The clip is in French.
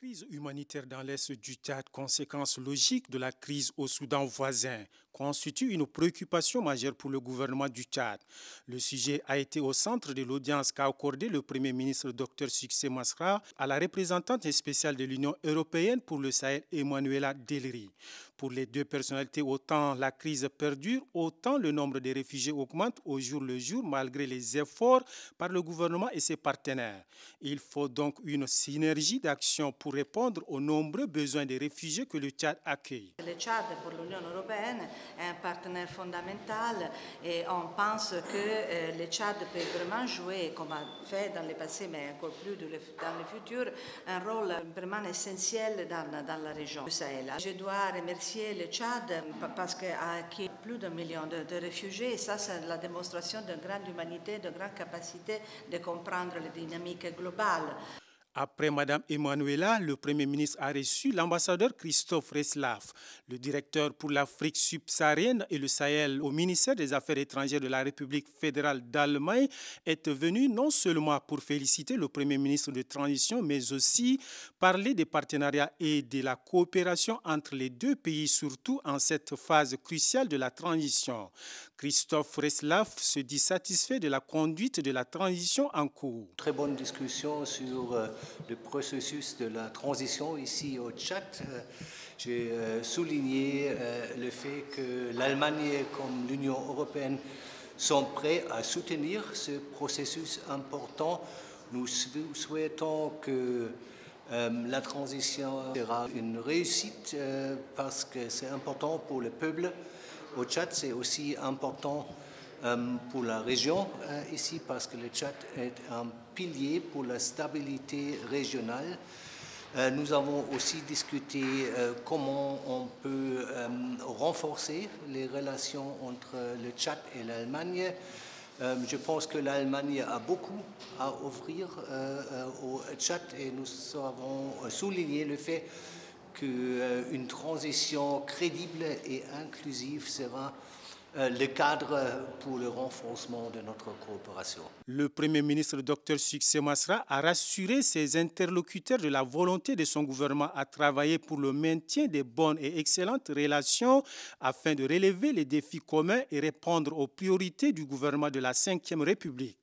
crise humanitaire dans l'Est du Tchad, conséquence logique de la crise au Soudan voisin, constitue une préoccupation majeure pour le gouvernement du Tchad. Le sujet a été au centre de l'audience qu'a accordé le Premier ministre Dr Succès Masra à la représentante spéciale de l'Union européenne pour le Sahel, Emmanuela Delry. Pour les deux personnalités, autant la crise perdure, autant le nombre de réfugiés augmente au jour le jour malgré les efforts par le gouvernement et ses partenaires. Il faut donc une synergie d'action pour répondre aux nombreux besoins des réfugiés que le Tchad accueille. Le Tchad pour l'Union européenne est un partenaire fondamental et on pense que euh, le Tchad peut vraiment jouer, comme a fait dans le passé, mais encore plus dans le futur, un rôle vraiment essentiel dans, la région du Sahel. Je dois remercier le Tchad parce qu'il a acquis plus d'un million de, de, réfugiés ça c'est la démonstration d'une grande humanité, d'une grande capacité de comprendre les dynamiques globales. Après Mme Emanuela, le Premier ministre a reçu l'ambassadeur Christophe Reslav, le directeur pour l'Afrique subsaharienne et le Sahel au ministère des Affaires étrangères de la République fédérale d'Allemagne, est venu non seulement pour féliciter le Premier ministre de transition, mais aussi parler des partenariats et de la coopération entre les deux pays, surtout en cette phase cruciale de la transition. Christophe Reslav se dit satisfait de la conduite de la transition en cours. Très bonne discussion sur euh, le processus de la transition ici au Tchad. Euh, j'ai euh, souligné euh, le fait que l'Allemagne comme l'Union européenne sont prêts à soutenir ce processus important. Nous souhaitons que la transition sera une réussite parce que c'est important pour le peuple. Au Tchad, c'est aussi important pour la région ici parce que le Tchad est un pilier pour la stabilité régionale. Euh, nous avons aussi discuté euh, comment on peut euh, renforcer les relations entre le Tchad et l'Allemagne. je pense que l'Allemagne a beaucoup à offrir au Tchad et nous avons souligné le fait qu'une transition crédible et inclusive sera euh, le cadre pour le renforcement de notre coopération. Le Premier ministre Dr Succès Masra a rassuré ses interlocuteurs de la volonté de son gouvernement à travailler pour le maintien des bonnes et excellentes relations afin de relever les défis communs et répondre aux priorités du gouvernement de la Ve République.